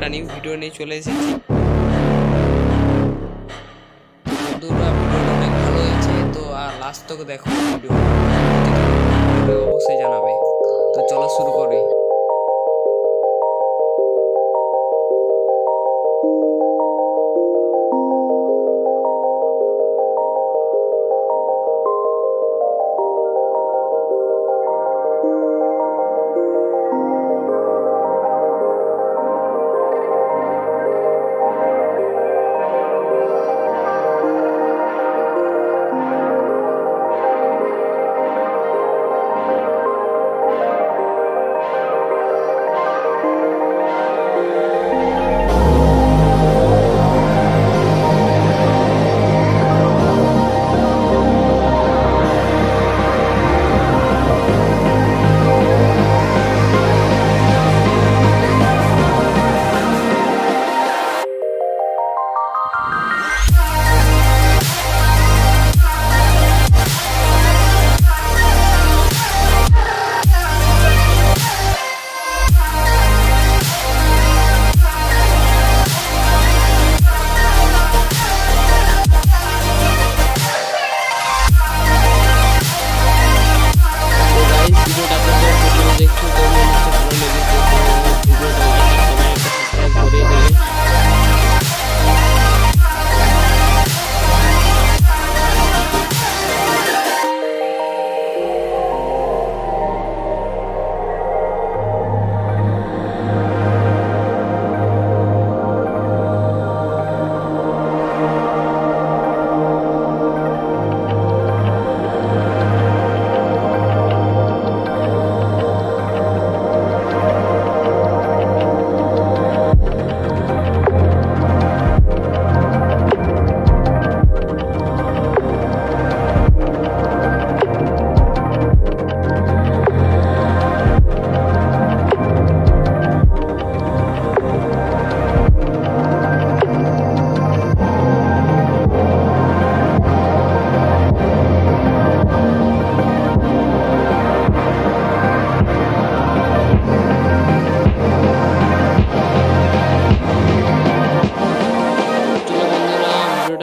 একটা new video নিয়ে চলে এসেছি। ভিডিওটা অনেক ভালো হয়েছে, তো আর লাস্ট তক দেখো ভিডিও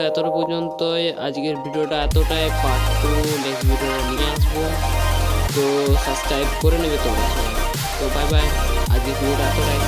এতটা পর্যন্তই। আজকের ভিডিওটা এতটাই পার্ট টু নেক্সট ভিডিও নিয়ে আসব। তো সাবস্ক্রাইব করে নেবে তোমরা তো বাই বাই আজকের ভিডিওটা এতটাই।